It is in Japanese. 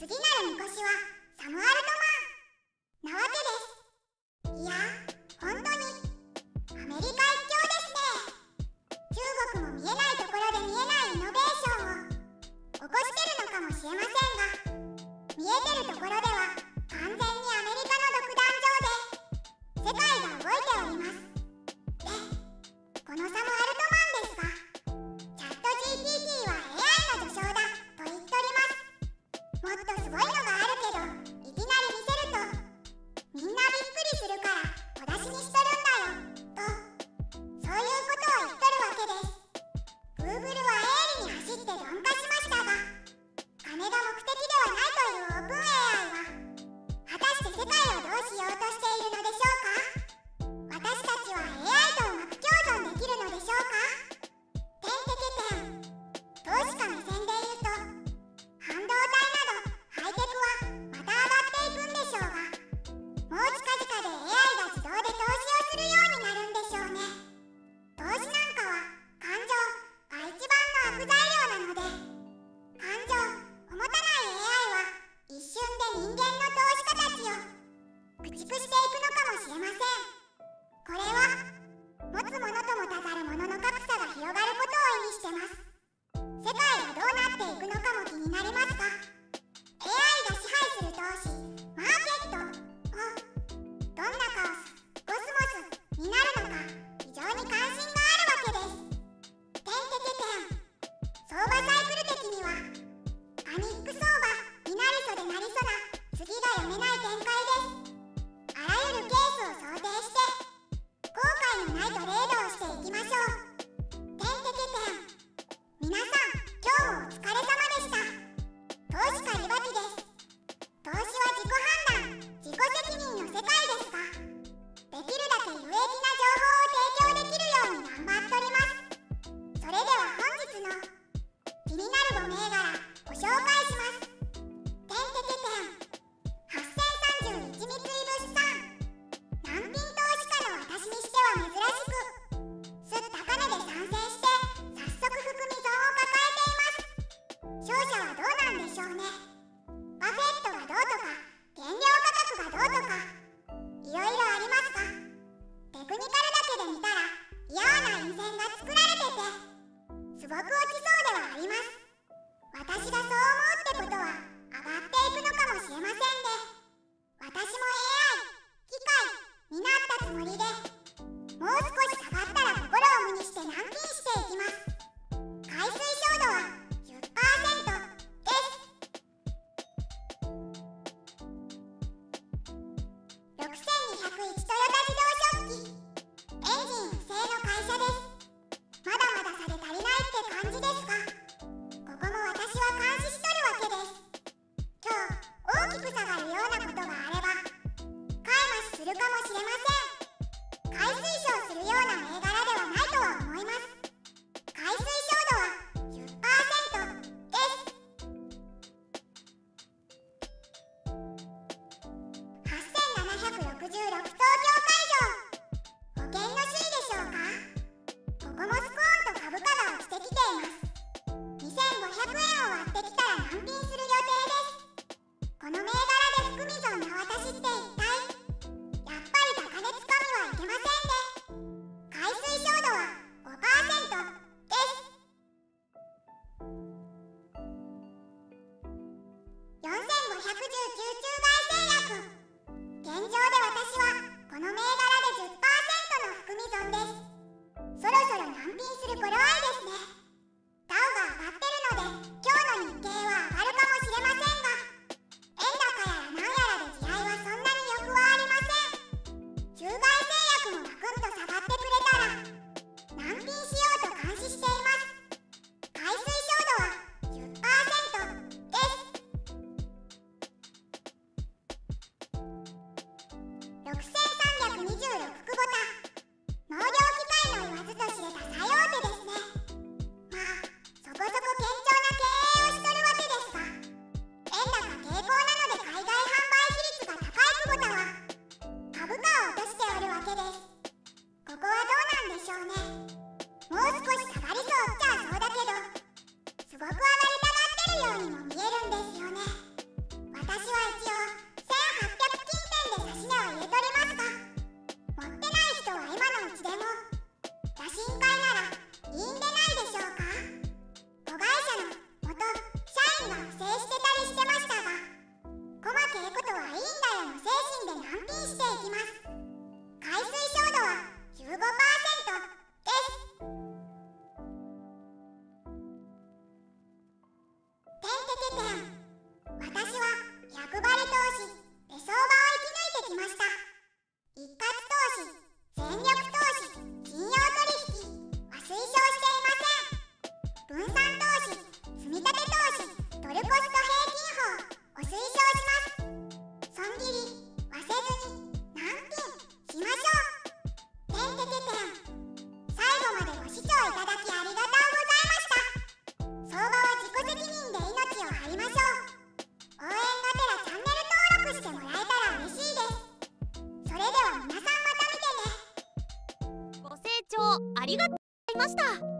次なるみしはサムアルトマンなわけです。いや本当にアメリカ一強ですね。中国も見えないところで見えないイノベーションを起こしてるのかもしれませんが見えてるところで限界で勝者はどうなんでしょうね。ご清聴ありがとうございました。